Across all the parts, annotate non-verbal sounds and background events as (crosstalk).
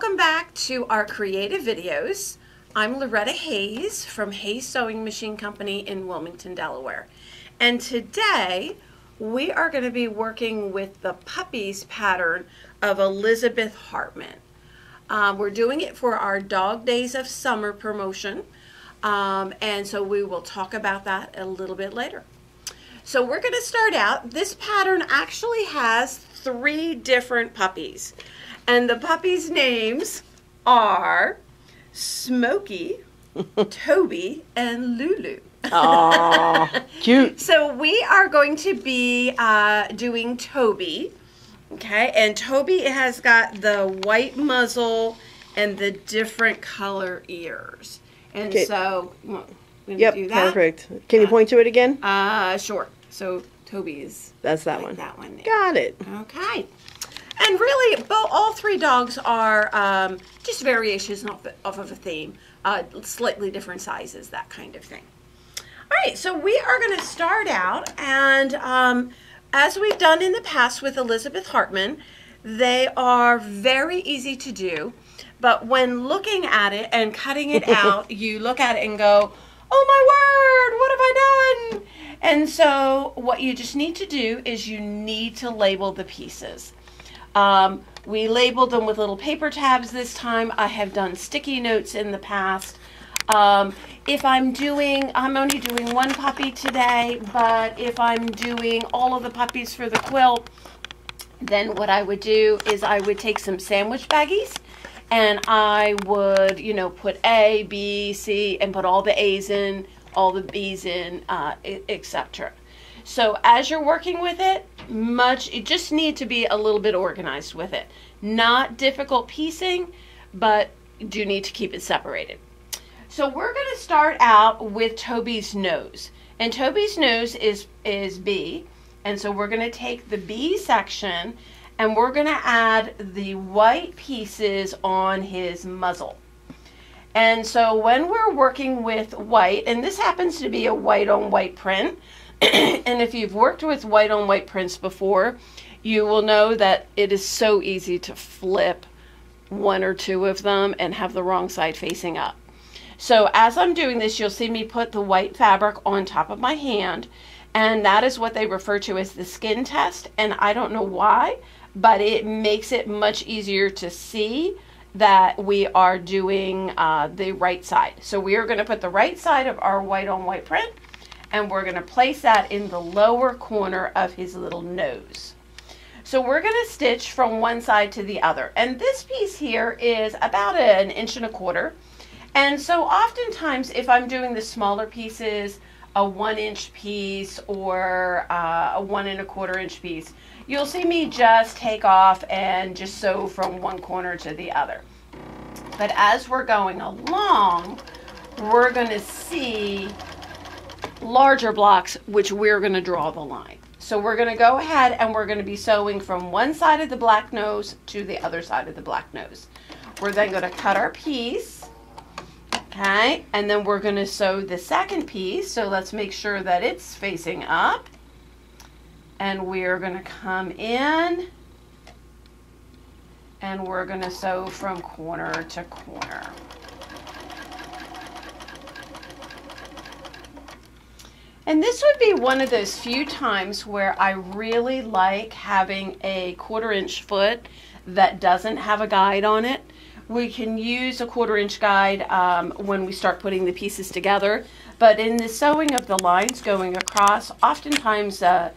Welcome back to our creative videos. I'm Loretta Hayes from Hayes Sewing Machine Company in Wilmington, Delaware. And today we are going to be working with the puppies pattern of Elizabeth Hartman. Um, we're doing it for our Dog Days of Summer promotion. Um, and so we will talk about that a little bit later. So we're going to start out. This pattern actually has three different puppies. And the puppies' names are Smokey, (laughs) Toby, and Lulu. Aww, (laughs) cute. So we are going to be uh, doing Toby. Okay, and Toby has got the white muzzle and the different color ears. And Okay. so, you want me to Yep, perfect. Can you point to it again? Uh, sure. So Toby's. That's that like one. that one there. Got it. Okay. And really, both, all three dogs are um, just variations off, off of a theme, uh, slightly different sizes, that kind of thing. All right, so we are going to start out, and um, as we've done in the past with Elizabeth Hartman, they are very easy to do. But when looking at it and cutting it (laughs) out, you look at it and go, oh my word, what have I done? And so, what you just need to do is you need to label the pieces. Um, we labeled them with little paper tabs this time. I have done sticky notes in the past. Um, if I'm doing, I'm only doing one puppy today, but if I'm doing all of the puppies for the quilt, then what I would do is I would take some sandwich baggies and I would, you know, put A, B, C, and put all the A's in, all the B's in, uh, etc. So as you're working with it, much, you just need to be a little bit organized with it. Not difficult piecing, but do need to keep it separated. So we're going to start out with Toby's nose. And Toby's nose is, is B. And so we're going to take the B section and we're going to add the white pieces on his muzzle. And so when we're working with white, and this happens to be a white on white print, (clears throat) and if you've worked with white on white prints before, you will know that it is so easy to flip one or two of them and have the wrong side facing up. So as I'm doing this, you'll see me put the white fabric on top of my hand, and that is what they refer to as the skin test. And I don't know why, but it makes it much easier to see that we are doing uh, the right side. So we are going to put the right side of our white on white print, and we're going to place that in the lower corner of his little nose. So we're going to stitch from one side to the other. And this piece here is about an inch and a quarter. And so oftentimes if I'm doing the smaller pieces, a one inch piece or uh, a one and a quarter inch piece, you'll see me just take off and just sew from one corner to the other. But as we're going along, we're going to see larger blocks, which we're going to draw the line. So we're going to go ahead and we're going to be sewing from one side of the black nose to the other side of the black nose. We're then going to cut our piece. Okay, and then we're going to sew the second piece. So let's make sure that it's facing up. And we're going to come in and we're going to sew from corner to corner. And this would be one of those few times where I really like having a quarter inch foot that doesn't have a guide on it. We can use a quarter inch guide um, when we start putting the pieces together, but in the sewing of the lines going across, oftentimes a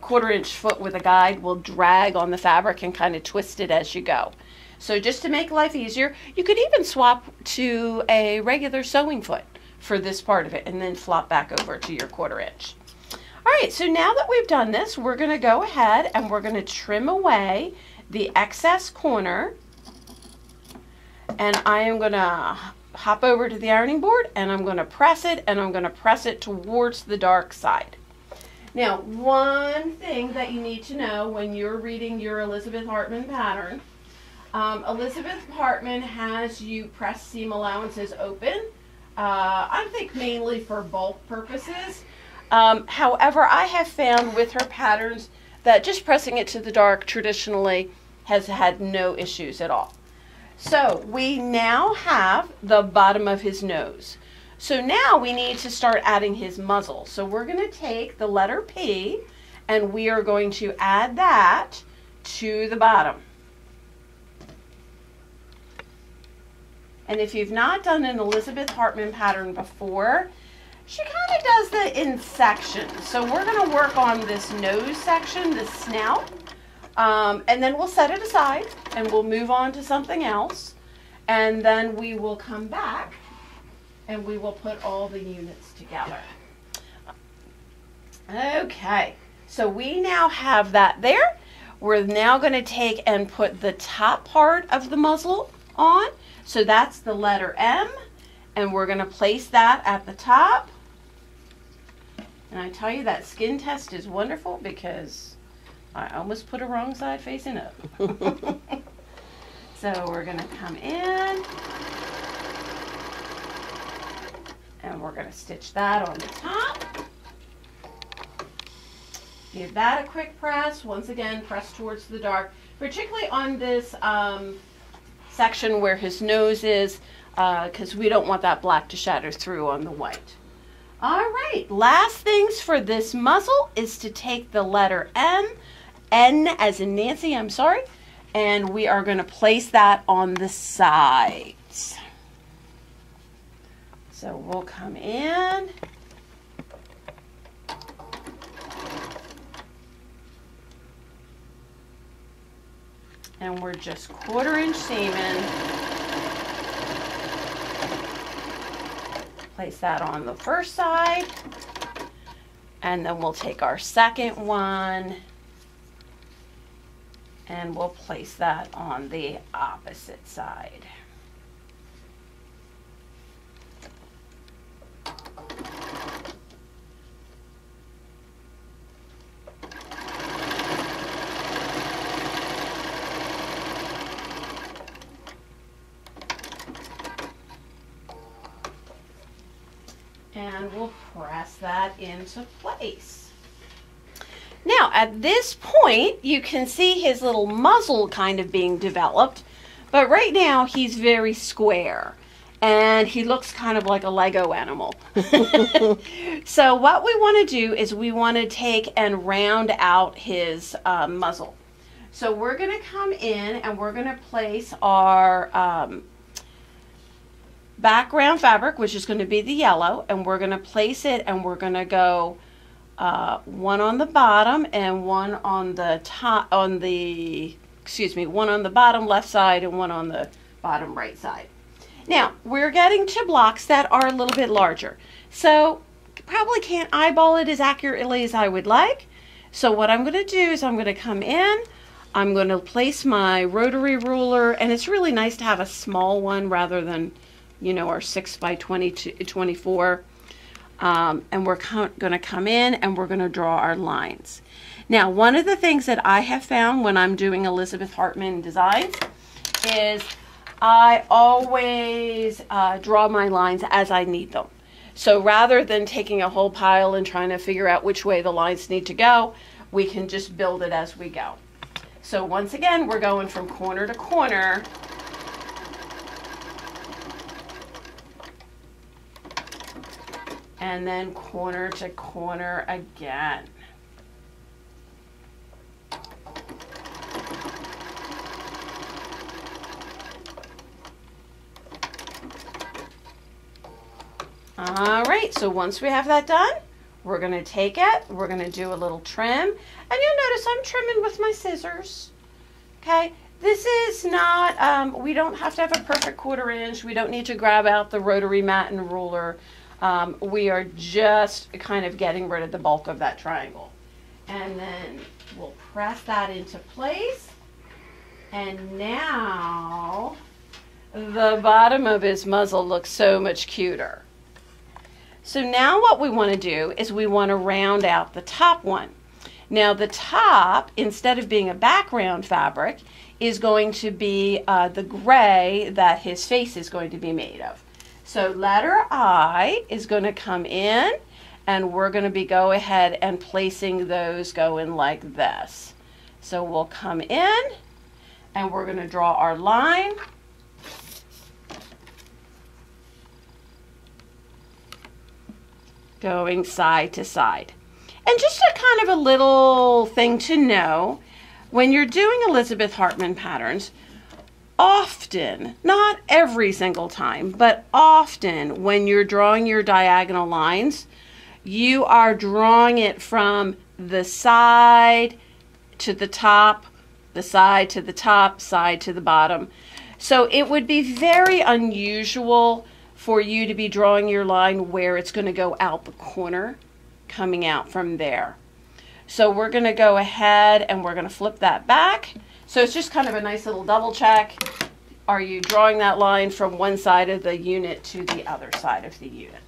quarter inch foot with a guide will drag on the fabric and kind of twist it as you go. So just to make life easier, you could even swap to a regular sewing foot for this part of it and then flop back over to your quarter inch. All right, so now that we've done this, we're gonna go ahead and we're gonna trim away the excess corner. And I am gonna hop over to the ironing board and I'm gonna press it and I'm gonna press it towards the dark side. Now, one thing that you need to know when you're reading your Elizabeth Hartman pattern, um, Elizabeth Hartman has you press seam allowances open. Uh, I think mainly for bulk purposes. Um, however, I have found with her patterns that just pressing it to the dark traditionally has had no issues at all. So we now have the bottom of his nose. So now we need to start adding his muzzle. So we're going to take the letter P and we are going to add that to the bottom. And if you've not done an Elizabeth Hartman pattern before, she kind of does the in sections. So we're going to work on this nose section, the snout, um, and then we'll set it aside and we'll move on to something else. And then we will come back and we will put all the units together. Okay, so we now have that there. We're now going to take and put the top part of the muzzle on. So that's the letter M, and we're going to place that at the top. And I tell you, that skin test is wonderful because I almost put a wrong side facing up. (laughs) so we're going to come in. And we're going to stitch that on the top. Give that a quick press. Once again, press towards the dark, particularly on this um, section where his nose is, because uh, we don't want that black to shatter through on the white. All right, last things for this muzzle is to take the letter M, N as in Nancy, I'm sorry, and we are going to place that on the sides. So we'll come in. And we're just quarter inch seaming. Place that on the first side. And then we'll take our second one and we'll place that on the opposite side. And we'll press that into place. Now, at this point, you can see his little muzzle kind of being developed, but right now he's very square and he looks kind of like a Lego animal. (laughs) so what we want to do is we want to take and round out his uh, muzzle. So we're going to come in and we're going to place our um, background fabric, which is going to be the yellow, and we're going to place it and we're going to go uh, one on the bottom and one on the top, on the, excuse me, one on the bottom left side and one on the bottom right side. Now, we're getting to blocks that are a little bit larger. So, probably can't eyeball it as accurately as I would like. So what I'm going to do is I'm going to come in, I'm going to place my rotary ruler, and it's really nice to have a small one rather than you know, our 6 by 20 24. Um, and we're going to come in and we're going to draw our lines. Now, one of the things that I have found when I'm doing Elizabeth Hartman designs is I always uh, draw my lines as I need them. So rather than taking a whole pile and trying to figure out which way the lines need to go, we can just build it as we go. So once again, we're going from corner to corner and then corner to corner again. All right, so once we have that done, we're to take it, we're to do a little trim, and you'll notice I'm trimming with my scissors, okay? This is not, um, we don't have to have a perfect quarter inch, we don't need to grab out the rotary mat and ruler. Um, we are just kind of getting rid of the bulk of that triangle. And then we'll press that into place. And now the bottom of his muzzle looks so much cuter. So now what we want to do is we want to round out the top one. Now the top, instead of being a background fabric, is going to be uh, the gray that his face is going to be made of. So letter I is going to come in and we're going to be go ahead and placing those going like this. So we'll come in and we're going to draw our line. Going side to side. And just a kind of a little thing to know, when you're doing Elizabeth Hartman patterns, often, not every single time, but often when you're drawing your diagonal lines, you are drawing it from the side to the top, the side to the top, side to the bottom. So it would be very unusual for you to be drawing your line where it's going to go out the corner, coming out from there. So we're going to go ahead and we're going to flip that back. So it's just kind of a nice little double check. Are you drawing that line from one side of the unit to the other side of the unit?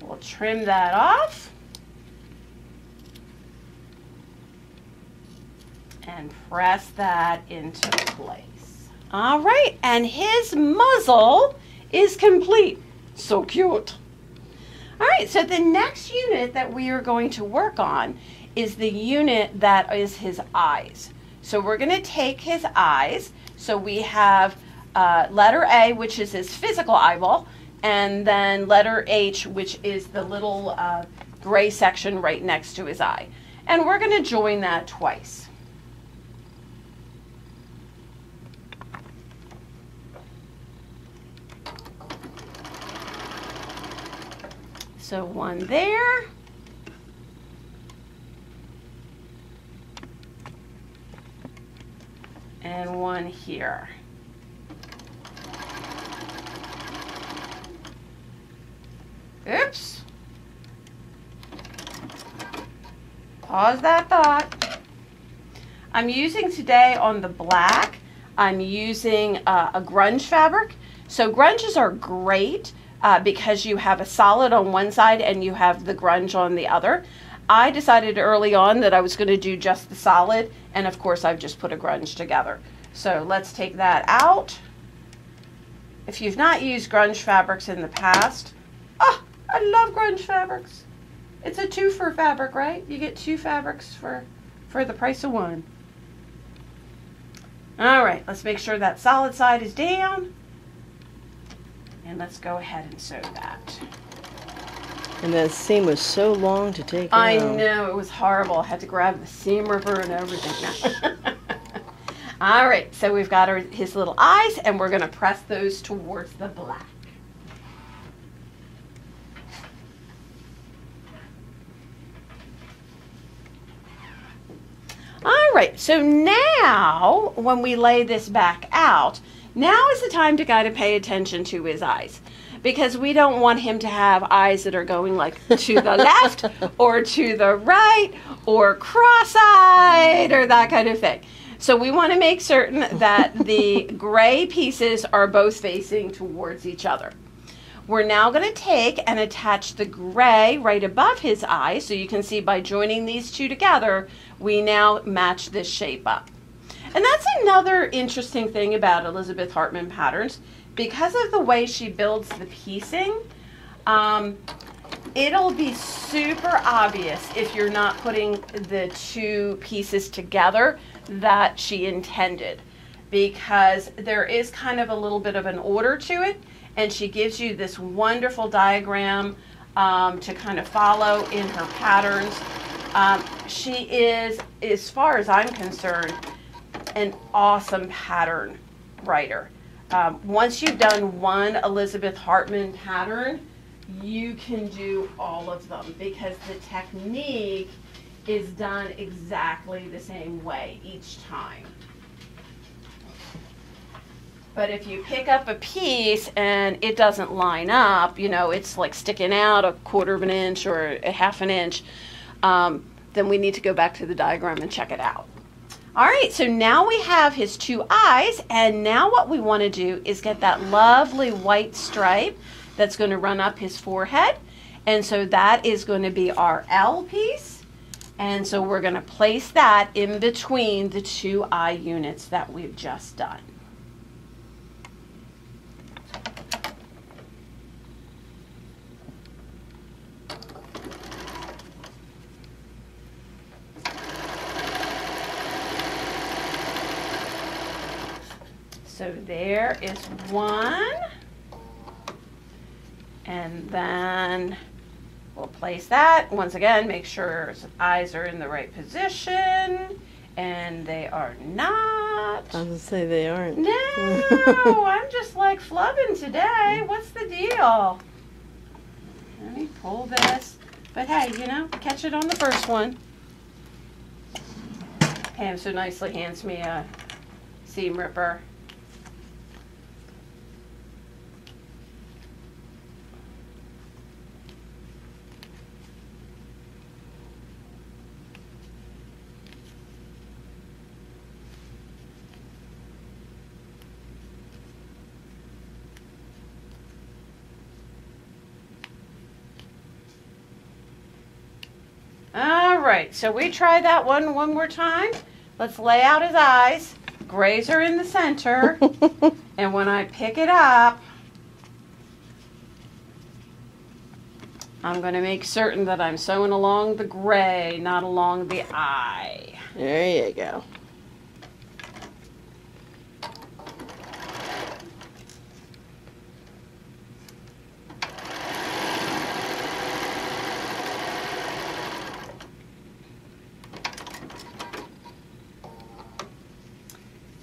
We'll trim that off. And press that into place. All right, and his muzzle is complete. So cute. All right, so the next unit that we are going to work on is the unit that is his eyes. So we're going to take his eyes. So we have uh, letter A, which is his physical eyeball, and then letter H, which is the little uh, gray section right next to his eye. And we're going to join that twice. So one there. And one here. Oops. Pause that thought. I'm using today on the black, I'm using uh, a grunge fabric. So grunges are great uh, because you have a solid on one side and you have the grunge on the other. I decided early on that I was going to do just the solid and of course I've just put a grunge together. So let's take that out. If you've not used grunge fabrics in the past, I love grunge fabrics. It's a two for fabric, right? You get two fabrics for, for the price of one. All right, let's make sure that solid side is down. And let's go ahead and sew that. And that seam was so long to take I out. know, it was horrible. I had to grab the seam ripper and everything. (laughs) All right, so we've got our, his little eyes and we're gonna press those towards the black. All right, so now when we lay this back out, now is the time to kind of pay attention to his eyes because we don't want him to have eyes that are going like to the (laughs) left or to the right or cross-eyed or that kind of thing. So we want to make certain that (laughs) the gray pieces are both facing towards each other. We're now going to take and attach the gray right above his eye. So you can see by joining these two together, we now match this shape up. And that's another interesting thing about Elizabeth Hartman patterns. Because of the way she builds the piecing, um, it'll be super obvious if you're not putting the two pieces together that she intended. Because there is kind of a little bit of an order to it and she gives you this wonderful diagram um, to kind of follow in her patterns. Um, she is, as far as I'm concerned, an awesome pattern writer. Um, once you've done one Elizabeth Hartman pattern, you can do all of them because the technique is done exactly the same way each time. But if you pick up a piece and it doesn't line up, you know, it's like sticking out a quarter of an inch or a half an inch, um, then we need to go back to the diagram and check it out. All right, so now we have his two eyes, and now what we want to do is get that lovely white stripe that's going to run up his forehead. And so that is going to be our L piece. And so we're going to place that in between the two eye units that we've just done. So there is one. And then we'll place that. Once again, make sure his eyes are in the right position. And they are not. I was gonna say they aren't. No, (laughs) I'm just like flubbing today. What's the deal? Let me pull this. But hey, you know, catch it on the first one. Pam so nicely hands me a seam ripper. All right, so we try that one one more time. Let's lay out his eyes. Grays are in the center. (laughs) and when I pick it up, I'm going to make certain that I'm sewing along the gray, not along the eye. there you go.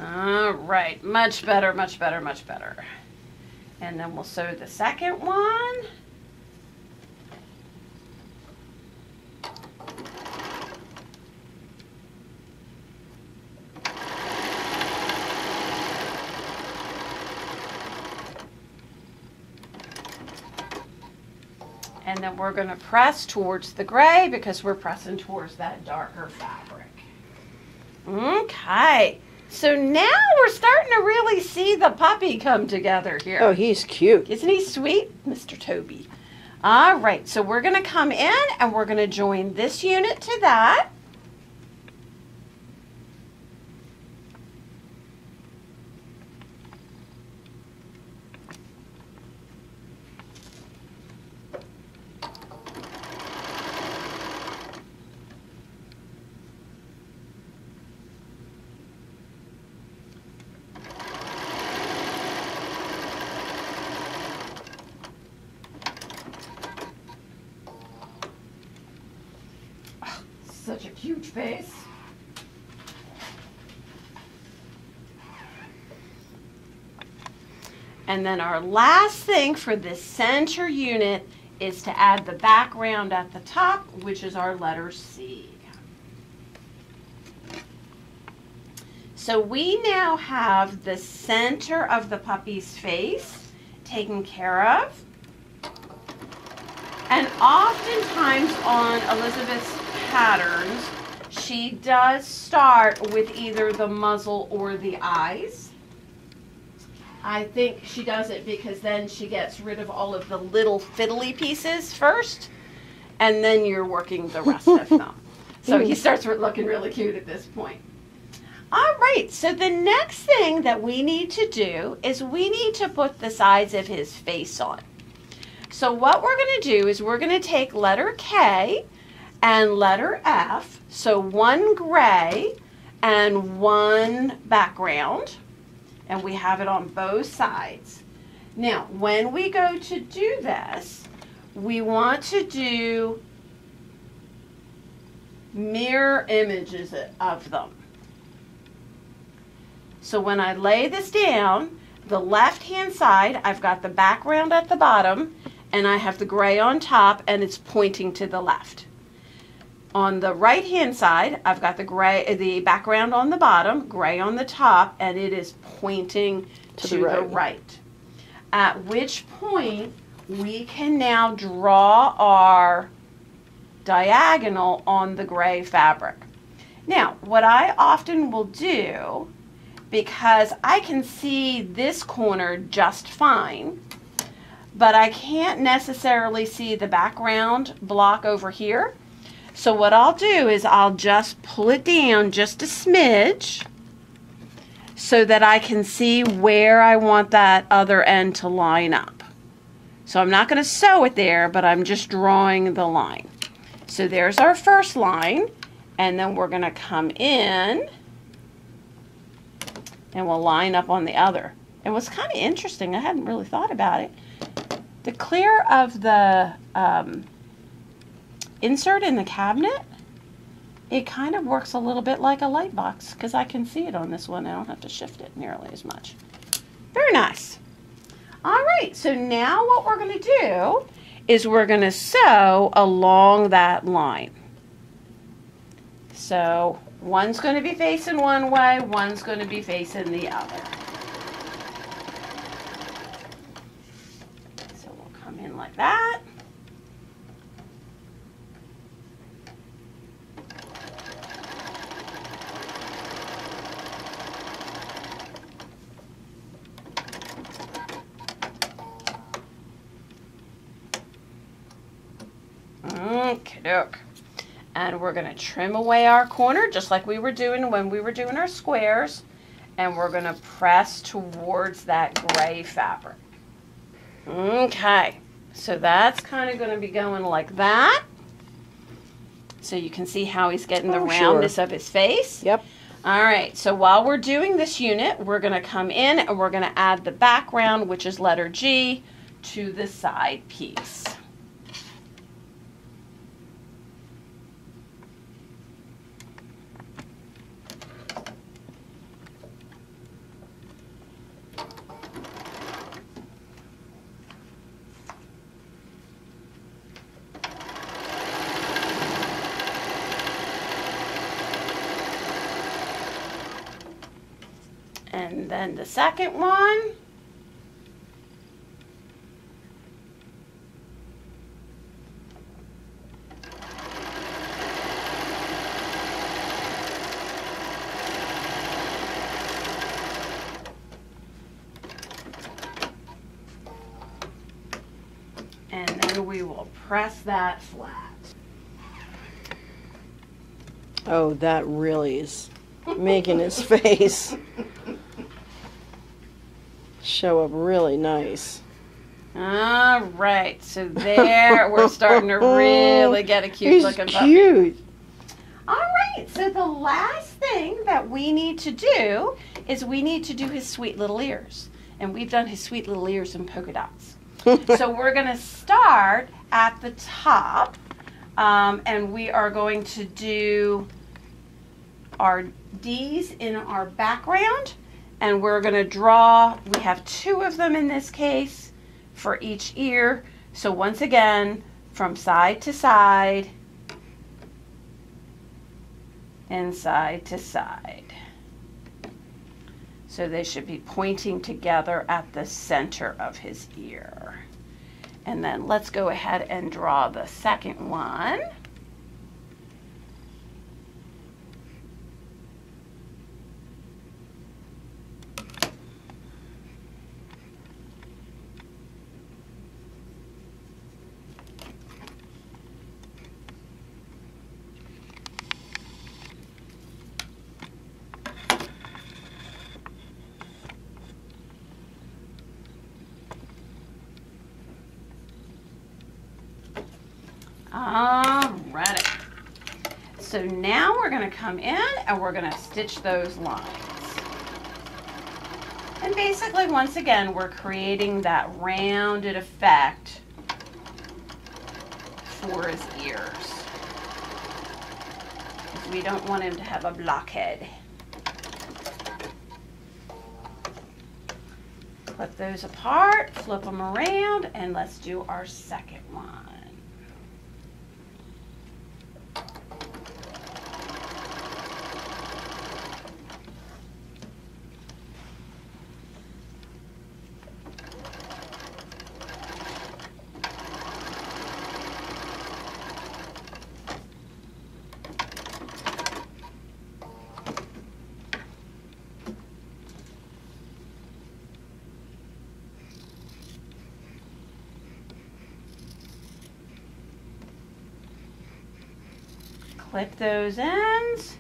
All right, much better, much better, much better. And then we'll sew the second one. And then we're going to press towards the gray because we're pressing towards that darker fabric. Okay. So now we're starting to really see the puppy come together here. Oh, he's cute. Isn't he sweet, Mr. Toby? All right, so we're going to come in and we're going to join this unit to that. Such a cute face. And then our last thing for this center unit is to add the background at the top, which is our letter C. So we now have the center of the puppy's face taken care of. And oftentimes on Elizabeth's patterns, she does start with either the muzzle or the eyes. I think she does it because then she gets rid of all of the little fiddly pieces first, and then you're working the rest of (laughs) them. So he starts looking really cute at this point. All right, so the next thing that we need to do is we need to put the sides of his face on. So what we're going to do is we're going to take letter K and letter F, so one gray and one background, and we have it on both sides. Now, when we go to do this, we want to do mirror images of them. So when I lay this down, the left hand side, I've got the background at the bottom and I have the gray on top and it's pointing to the left. On the right hand side, I've got the gray, the background on the bottom, gray on the top, and it is pointing to, To the the right. right. At which point we can now draw our diagonal on the gray fabric. Now, what I often will do, because I can see this corner just fine, but I can't necessarily see the background block over here. So what I'll do is I'll just pull it down just a smidge so that I can see where I want that other end to line up. So I'm not going to sew it there, but I'm just drawing the line. So there's our first line, and then we're going to come in and we'll line up on the other. And what's kind of interesting. I hadn't really thought about it. The clear of the um, insert in the cabinet, it kind of works a little bit like a light box because I can see it on this one. I don't have to shift it nearly as much. Very nice. All right, so now what we're going to do is we're going to sew along that line. So one's going to be facing one way, one's going to be facing the other. So we'll come in like that. And we're going to trim away our corner just like we were doing when we were doing our squares and we're going to press towards that gray fabric. Okay, so that's kind of going to be going like that. So you can see how he's getting the Oh, roundness sure. of his face. Yep. All right, so while we're doing this unit, we're going to come in and we're going to add the background, which is letter G, to the side piece. And then the second one. And then we will press that flat. Oh, that really is making his (laughs) face (laughs) show up really nice. All right, so there we're starting to really (laughs) get a cute He's looking puppy. cute. All right, so the last thing that we need to do is we need to do his sweet little ears. And we've done his sweet little ears in polka dots. (laughs) so we're going to start at the top um, and we are going to do our D's in our background and we're going to draw, we have two of them in this case for each ear. So once again, from side to side, and side to side. So they should be pointing together at the center of his ear. And then let's go ahead and draw the second one. Alrighty. So now we're going to come in and we're going to stitch those lines. And basically, once again, we're creating that rounded effect for his ears. We don't want him to have a blockhead. Clip those apart, flip them around, and let's do our second one. Clip those ends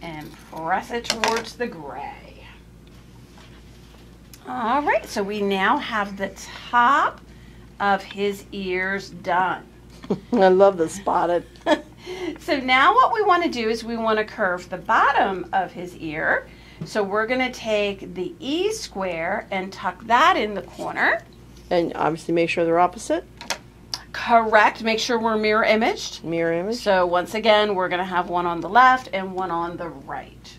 and press it towards the gray. All right, so we now have the top of his ears done. (laughs) I love the spotted. (laughs) so now what we want to do is we want to curve the bottom of his ear. So we're going to take the E square and tuck that in the corner. And obviously make sure they're opposite. Correct. Make sure we're mirror imaged. Mirror image. So once again, we're going to have one on the left and one on the right.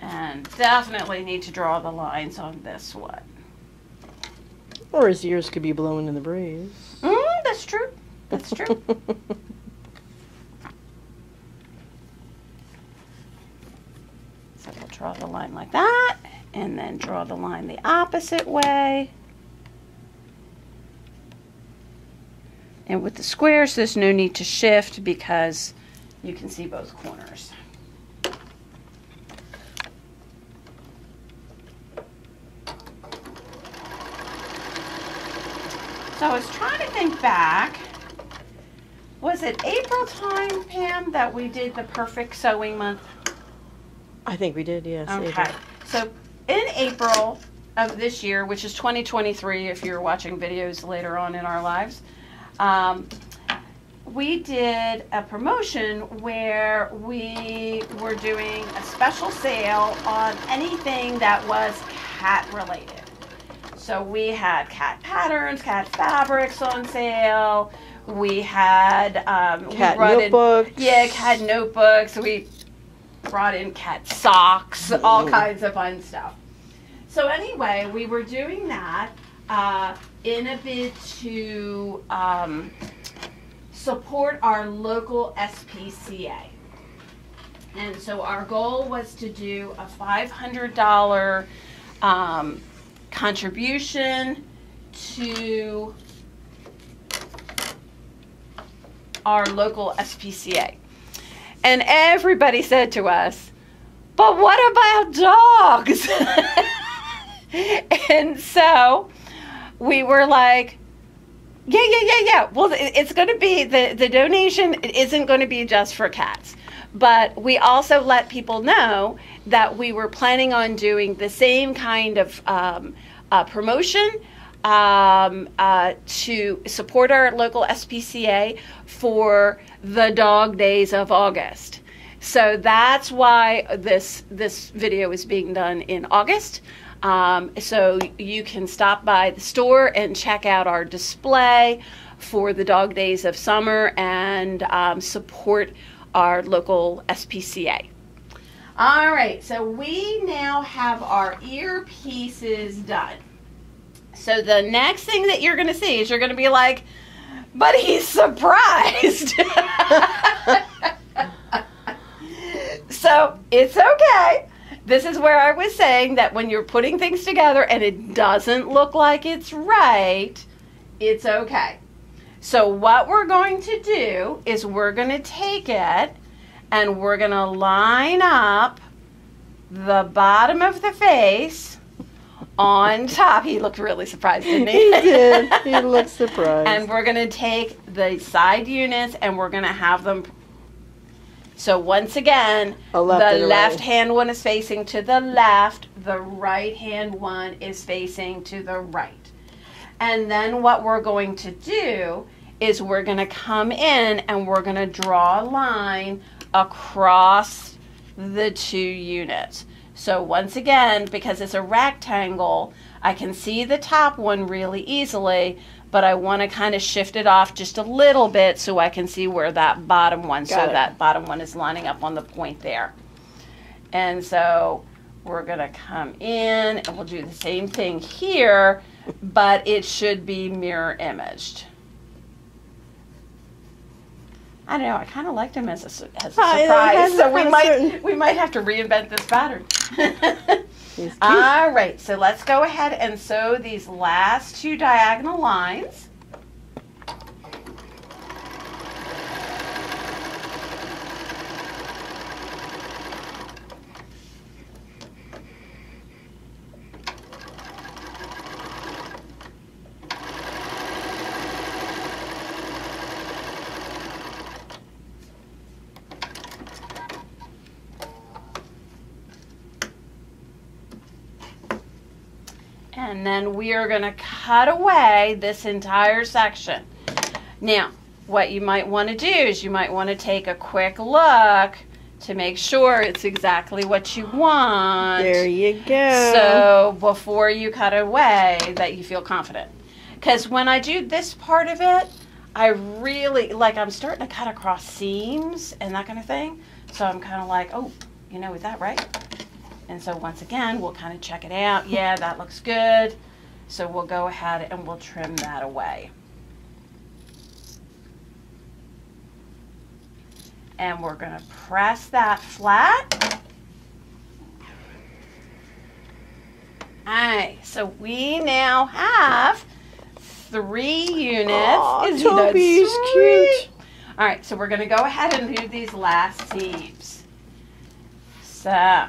And definitely need to draw the lines on this one. Or his ears could be blowing in the breeze. Mm, that's true. That's true. (laughs) so we'll draw the line like that and then draw the line the opposite way. And with the squares, there's no need to shift because you can see both corners. So I was trying to think back. Was it April time, Pam, that we did the perfect sewing month? I think we did, yes. Okay. April. So in April of this year, which is 2023, if you're watching videos later on in our lives, um, we did a promotion where we were doing a special sale on anything that was cat related. So we had cat patterns, cat fabrics on sale. We had um, Cat we brought in- notebooks. yeah, cat notebooks. We brought in cat socks, all kinds of fun stuff. So anyway, we were doing that uh, in a bid to um, support our local SPCA. And so our goal was to do a $500 um, contribution to our local SPCA. And everybody said to us, but what about dogs? (laughs) and so we were like, yeah, yeah, yeah, yeah. Well, it's going to be the the donation isn't going to be just for cats, but we also let people know that we were planning on doing the same kind of um, uh, promotion um, uh, to support our local SPCA for the dog days of August. So that's why this this video is being done in August. Um, so you can stop by the store and check out our display for the dog days of summer and um, support our local SPCA. All right, so we now have our earpieces done. So the next thing that you're going to see is you're going to be like, but he's (laughs) surprised. (laughs) so it's okay. This is where I was saying that when you're putting things together and it doesn't look like it's right, it's okay. So what we're going to do is we're going to take it and we're going to line up the bottom of the face on top. He looked really surprised, didn't he? He did. He (laughs) looked surprised. and we're going to take the side units and we're going to have them. So once again, left the left right. hand one is facing to the left, the right hand one is facing to the right. And then what we're going to do is we're going to come in and we're going to draw a line across the two units. So once again, because it's a rectangle, I can see the top one really easily, but I want to kind of shift it off just a little bit so I can see where that bottom one, so it. that bottom one is lining up on the point there. And so we're going to come in and we'll do the same thing here, but it should be mirror imaged. I don't know. I kind of liked him as a, as a surprise, so we might certain- we might have to reinvent this pattern. (laughs) All right, so let's go ahead and sew these last two diagonal lines. And then we are going to cut away this entire section. Now, what you might want to do is you might want to take a quick look to make sure it's exactly what you want. There you go. So before you cut away, that you feel confident. Because when I do this part of it, I really like I'm starting to cut across seams and that kind of thing. So I'm kind of like, oh, you know, is that right? And so once again, we'll kind of check it out. Yeah, that looks good. So we'll go ahead and we'll trim that away. And we're going to press that flat. Alright, so we now have three units. Aw, Isn't Toby's cute. All right, so we're going to go ahead and do these last seams. So,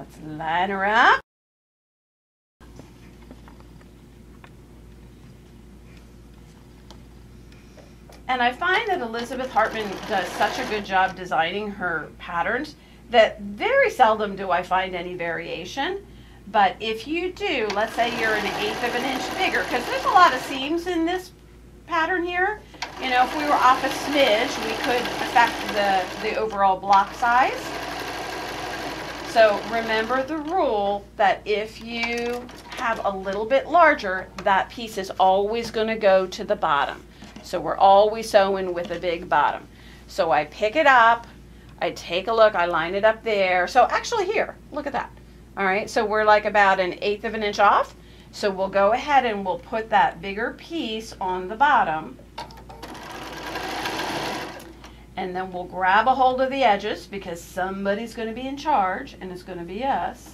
let's line her up. And I find that Elizabeth Hartman does such a good job designing her patterns that very seldom do I find any variation. But if you do, let's say you're an eighth of an inch bigger, because there's a lot of seams in this pattern here. You know, if we were off a smidge, we could affect the, the overall block size. So remember the rule that if you have a little bit larger, that piece is always going to go to the bottom. So we're always sewing with a big bottom. So I pick it up, I take a look, I line it up there. So actually here, look at that. All right, so we're like about an eighth of an inch off. So we'll go ahead and we'll put that bigger piece on the bottom. And then we'll grab a hold of the edges because somebody's going to be in charge and it's going to be us.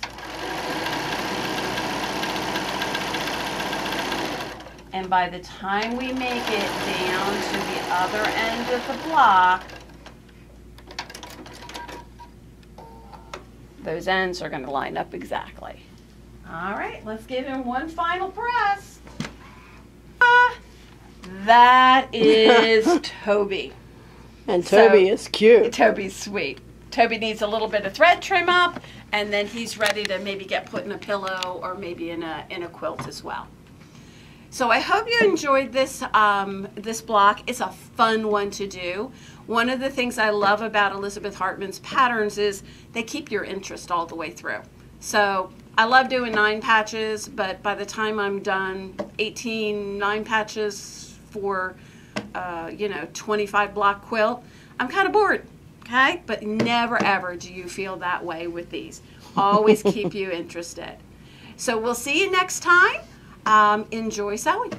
And by the time we make it down to the other end of the block, those ends are going to line up exactly. All right, let's give him one final press. Ah, that is (laughs) Toby. And so- Toby is cute. Toby's sweet. Toby needs a little bit of thread trim up, and then he's ready to maybe get put in a pillow or maybe in a in a quilt as well. So I hope you enjoyed this um, this block. It's a fun one to do. One of the things I love about Elizabeth Hartman's patterns is they keep your interest all the way through. So I love doing nine patches, but by the time I'm done 18 nine patches for uh, you know 25 block quilt, I'm kind of bored. Okay, but never ever do you feel that way with these. Always (laughs) keep you interested. So we'll see you next time. Um, enjoy sewing.